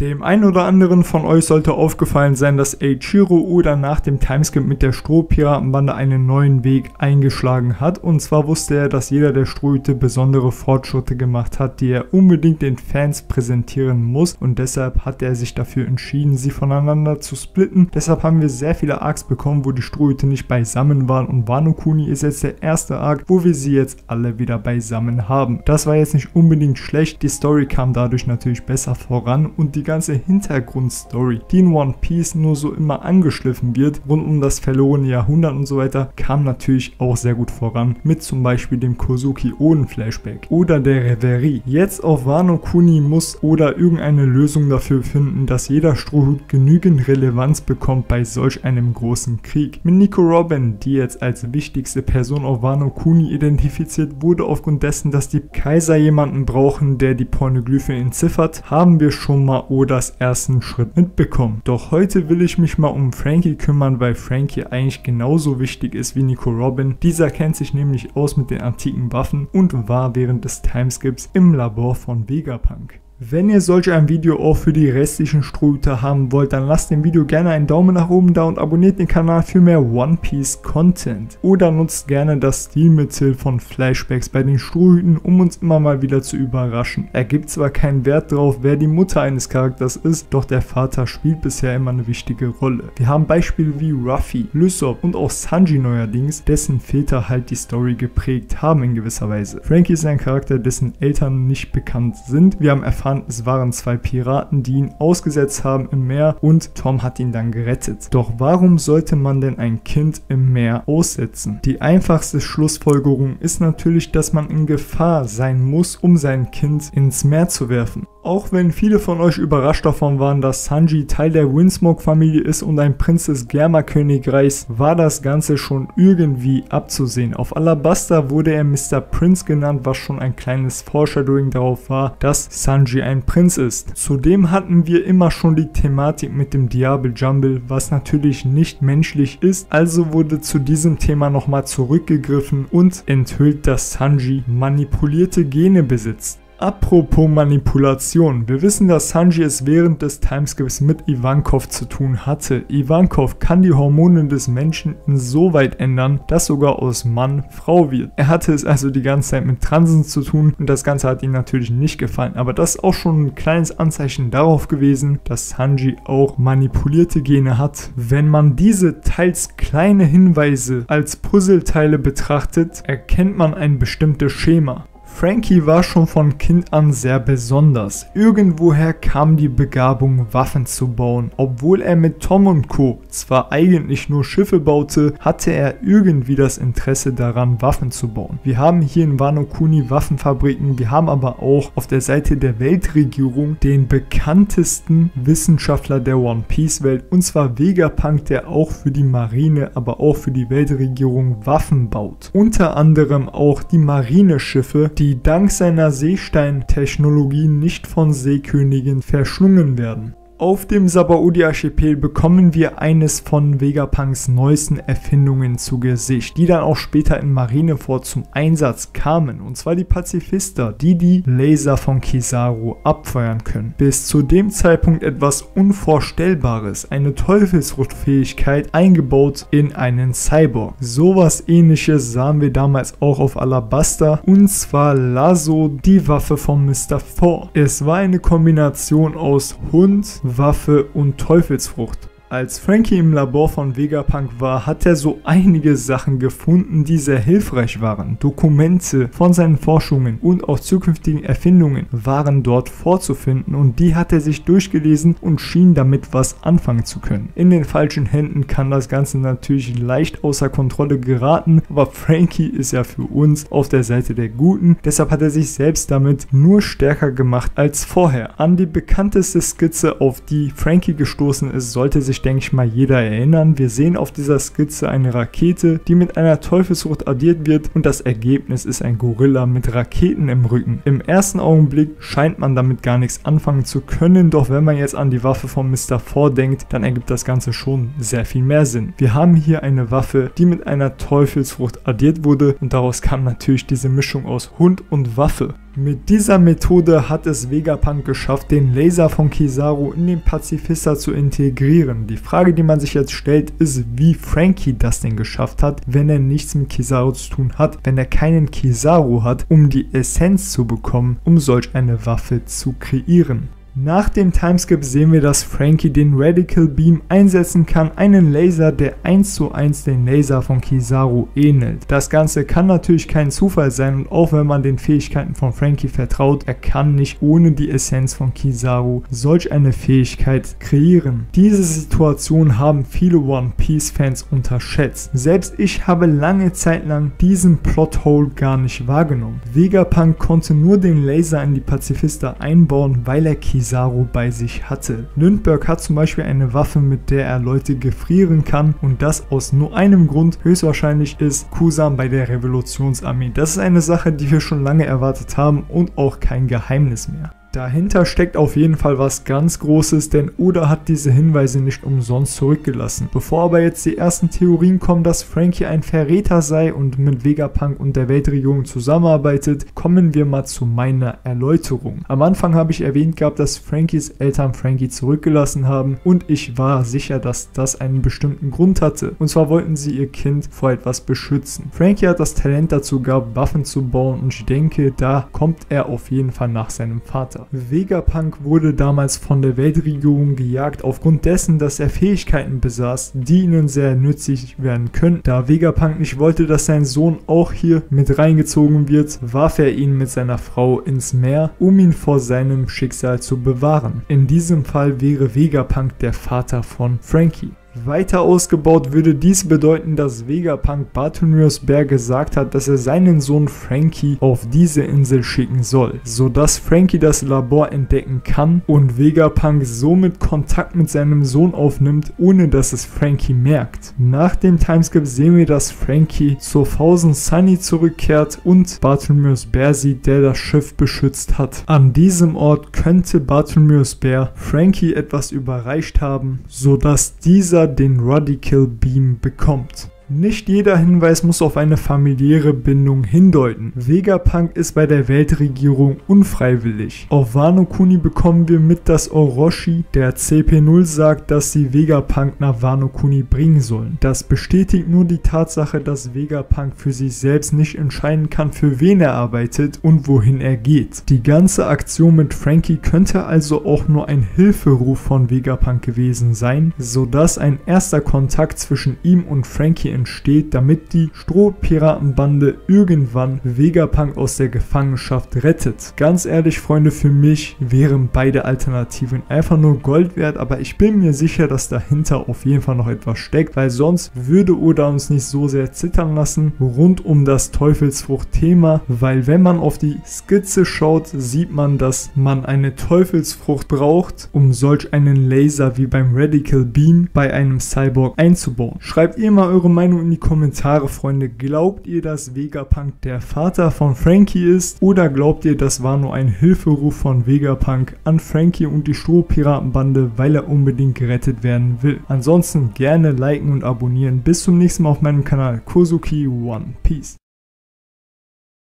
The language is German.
Dem einen oder anderen von euch sollte aufgefallen sein, dass Eiichiro Oda nach dem Timeskip mit der Strohpiratenbande einen neuen Weg eingeschlagen hat. Und zwar wusste er, dass jeder der Strohhüte besondere Fortschritte gemacht hat, die er unbedingt den Fans präsentieren muss. Und deshalb hat er sich dafür entschieden, sie voneinander zu splitten. Deshalb haben wir sehr viele Arcs bekommen, wo die Strohhüte nicht beisammen waren. Und Wano Kuni ist jetzt der erste Arc, wo wir sie jetzt alle wieder beisammen haben. Das war jetzt nicht unbedingt schlecht. Die Story kam dadurch natürlich besser voran und die ganze Hintergrundstory, die in One Piece nur so immer angeschliffen wird, rund um das verlorene Jahrhundert und so weiter, kam natürlich auch sehr gut voran, mit zum Beispiel dem Kozuki Oden Flashback oder der Reverie. Jetzt auf Wano Kuni muss Oda irgendeine Lösung dafür finden, dass jeder Strohhut genügend Relevanz bekommt bei solch einem großen Krieg. Mit Nico Robin, die jetzt als wichtigste Person auf Wano Kuni identifiziert wurde, aufgrund dessen, dass die Kaiser jemanden brauchen, der die Pornoglyphen entziffert, haben wir schon mal Odas ersten Schritt mitbekommen. Doch heute will ich mich mal um Frankie kümmern, weil Frankie eigentlich genauso wichtig ist wie Nico Robin. Dieser kennt sich nämlich aus mit den antiken Waffen und war während des Timeskips im Labor von Vegapunk. Wenn ihr solch ein Video auch für die restlichen Strohhüter haben wollt, dann lasst dem Video gerne einen Daumen nach oben da und abonniert den Kanal für mehr One Piece Content. Oder nutzt gerne das Stilmittel von Flashbacks bei den Strohhüten, um uns immer mal wieder zu überraschen. Er gibt zwar keinen Wert drauf, wer die Mutter eines Charakters ist, doch der Vater spielt bisher immer eine wichtige Rolle. Wir haben Beispiele wie Ruffy, Lysop und auch Sanji neuerdings, dessen Väter halt die Story geprägt haben in gewisser Weise. Frankie ist ein Charakter, dessen Eltern nicht bekannt sind. Wir haben erfahren, erfahren, es waren zwei Piraten, die ihn ausgesetzt haben im Meer und Tom hat ihn dann gerettet. Doch warum sollte man denn ein Kind im Meer aussetzen? Die einfachste Schlussfolgerung ist natürlich, dass man in Gefahr sein muss, um sein Kind ins Meer zu werfen. Auch wenn viele von euch überrascht davon waren, dass Sanji Teil der Windsmoke-Familie ist und ein Prinz des Germa-Königreichs, war das Ganze schon irgendwie abzusehen. Auf Alabasta wurde er Mr. Prince genannt, was schon ein kleines Foreshadowing darauf war, dass Sanji ein Prinz ist. Zudem hatten wir immer schon die Thematik mit dem Diablo Jumble, was natürlich nicht menschlich ist, also wurde zu diesem Thema nochmal zurückgegriffen und enthüllt, dass Sanji manipulierte Gene besitzt. Apropos Manipulation. Wir wissen, dass Sanji es während des Timeskips mit Ivankov zu tun hatte. Ivankov kann die Hormone des Menschen insoweit ändern, dass sogar aus Mann Frau wird. Er hatte es also die ganze Zeit mit Transen zu tun und das Ganze hat ihm natürlich nicht gefallen. Aber das ist auch schon ein kleines Anzeichen darauf gewesen, dass Sanji auch manipulierte Gene hat. Wenn man diese teils kleine Hinweise als Puzzleteile betrachtet, erkennt man ein bestimmtes Schema. Frankie war schon von Kind an sehr besonders. Irgendwoher kam die Begabung, Waffen zu bauen. Obwohl er mit Tom und Co. zwar eigentlich nur Schiffe baute, hatte er irgendwie das Interesse daran, Waffen zu bauen. Wir haben hier in Wano Kuni Waffenfabriken, wir haben aber auch auf der Seite der Weltregierung den bekanntesten Wissenschaftler der One Piece Welt, und zwar Vegapunk, der auch für die Marine, aber auch für die Weltregierung Waffen baut. Unter anderem auch die Marineschiffe, die dank seiner Seesteintechnologie nicht von Seekönigen verschlungen werden. Auf dem Sabaudi-Archipel bekommen wir eines von Vegapunks neuesten Erfindungen zu Gesicht, die dann auch später in Marineford zum Einsatz kamen, und zwar die Pazifister, die die Laser von Kizaru abfeuern können. Bis zu dem Zeitpunkt etwas Unvorstellbares, eine Teufelsfruchtfähigkeit eingebaut in einen Cyborg. Sowas ähnliches sahen wir damals auch auf Alabasta, und zwar Lasso, die Waffe von Mr. Four. Es war eine Kombination aus Hund, Waffe und Teufelsfrucht. Als Frankie im Labor von Vegapunk war, hat er so einige Sachen gefunden, die sehr hilfreich waren. Dokumente von seinen Forschungen und auch zukünftigen Erfindungen waren dort vorzufinden und die hat er sich durchgelesen und schien damit was anfangen zu können. In den falschen Händen kann das Ganze natürlich leicht außer Kontrolle geraten, aber Frankie ist ja für uns auf der Seite der Guten, deshalb hat er sich selbst damit nur stärker gemacht als vorher. An die bekannteste Skizze, auf die Frankie gestoßen ist, sollte sich sich, denke ich mal, jeder erinnern. Wir sehen auf dieser Skizze eine Rakete, die mit einer Teufelsfrucht addiert wird und das Ergebnis ist ein Gorilla mit Raketen im Rücken. Im ersten Augenblick scheint man damit gar nichts anfangen zu können, doch wenn man jetzt an die Waffe von Mr. Four denkt, dann ergibt das Ganze schon sehr viel mehr Sinn. Wir haben hier eine Waffe, die mit einer Teufelsfrucht addiert wurde und daraus kam natürlich diese Mischung aus Hund und Waffe. Mit dieser Methode hat es Vegapunk geschafft, den Laser von Kizaru in den Pazifista zu integrieren. Die Frage, die man sich jetzt stellt, ist, wie Frankie das denn geschafft hat, wenn er nichts mit Kizaru zu tun hat, wenn er keinen Kizaru hat, um die Essenz zu bekommen, um solch eine Waffe zu kreieren. Nach dem Timeskip sehen wir, dass Frankie den Radical Beam einsetzen kann, einen Laser, der 1 zu 1 den Laser von Kizaru ähnelt. Das Ganze kann natürlich kein Zufall sein und auch wenn man den Fähigkeiten von Frankie vertraut, er kann nicht ohne die Essenz von Kizaru solch eine Fähigkeit kreieren. Diese Situation haben viele One Piece Fans unterschätzt. Selbst ich habe lange Zeit lang diesen Plothole gar nicht wahrgenommen. Vegapunk konnte nur den Laser in die Pazifista einbauen, weil er Kizaru Kizaru bei sich hatte. Lindbergh hat zum Beispiel eine Waffe, mit der er Leute gefrieren kann und das aus nur einem Grund. Höchstwahrscheinlich ist Kusam bei der Revolutionsarmee. Das ist eine Sache, die wir schon lange erwartet haben und auch kein Geheimnis mehr. Dahinter steckt auf jeden Fall was ganz Großes, denn Oda hat diese Hinweise nicht umsonst zurückgelassen. Bevor aber jetzt die ersten Theorien kommen, dass Frankie ein Verräter sei und mit Vegapunk und der Weltregierung zusammenarbeitet, kommen wir mal zu meiner Erläuterung. Am Anfang habe ich erwähnt gehabt, dass Frankies Eltern Frankie zurückgelassen haben und ich war sicher, dass das einen bestimmten Grund hatte. Und zwar wollten sie ihr Kind vor etwas beschützen. Frankie hat das Talent dazu gehabt, Waffen zu bauen und ich denke, da kommt er auf jeden Fall nach seinem Vater. Vegapunk wurde damals von der Weltregierung gejagt aufgrund dessen, dass er Fähigkeiten besaß, die ihnen sehr nützlich werden können. Da Vegapunk nicht wollte, dass sein Sohn auch hier mit reingezogen wird, warf er ihn mit seiner Frau ins Meer, um ihn vor seinem Schicksal zu bewahren. In diesem Fall wäre Vegapunk der Vater von Frankie. Weiter ausgebaut würde dies bedeuten, dass Vegapunk Bartholomeus Bär gesagt hat, dass er seinen Sohn Frankie auf diese Insel schicken soll, sodass Frankie das Labor entdecken kann und Vegapunk somit Kontakt mit seinem Sohn aufnimmt, ohne dass es Frankie merkt. Nach dem Timeskip sehen wir, dass Frankie zur Thousand Sunny zurückkehrt und Bartholomeus Bär sieht, der das Schiff beschützt hat. An diesem Ort könnte Bartholomeus Bär Frankie etwas überreicht haben, sodass dieser den Radical Beam bekommt. Nicht jeder Hinweis muss auf eine familiäre Bindung hindeuten. Vegapunk ist bei der Weltregierung unfreiwillig. Auf Wano Kuni bekommen wir mit, dass Orochi, der CP0 sagt, dass sie Vegapunk nach Wano Kuni bringen sollen. Das bestätigt nur die Tatsache, dass Vegapunk für sich selbst nicht entscheiden kann, für wen er arbeitet und wohin er geht. Die ganze Aktion mit Frankie könnte also auch nur ein Hilferuf von Vegapunk gewesen sein, sodass ein erster Kontakt zwischen ihm und Frankie entsteht, damit die Strohpiratenbande irgendwann Vegapunk aus der Gefangenschaft rettet. Ganz ehrlich, Freunde, für mich wären beide Alternativen einfach nur Gold wert, aber ich bin mir sicher, dass dahinter auf jeden Fall noch etwas steckt, weil sonst würde Oda uns nicht so sehr zittern lassen rund um das Teufelsfrucht-Thema, weil wenn man auf die Skizze schaut, sieht man, dass man eine Teufelsfrucht braucht, um solch einen Laser wie beim Radical Beam bei einem Cyborg einzubauen. Schreibt ihr mal eure Meinung Meinung in die Kommentare, Freunde. Glaubt ihr, dass Vegapunk der Vater von Frankie ist? Oder glaubt ihr, das war nur ein Hilferuf von Vegapunk an Frankie und die Strohpiratenbande, weil er unbedingt gerettet werden will? Ansonsten gerne liken und abonnieren. Bis zum nächsten Mal auf meinem Kanal. Kosuki One Peace.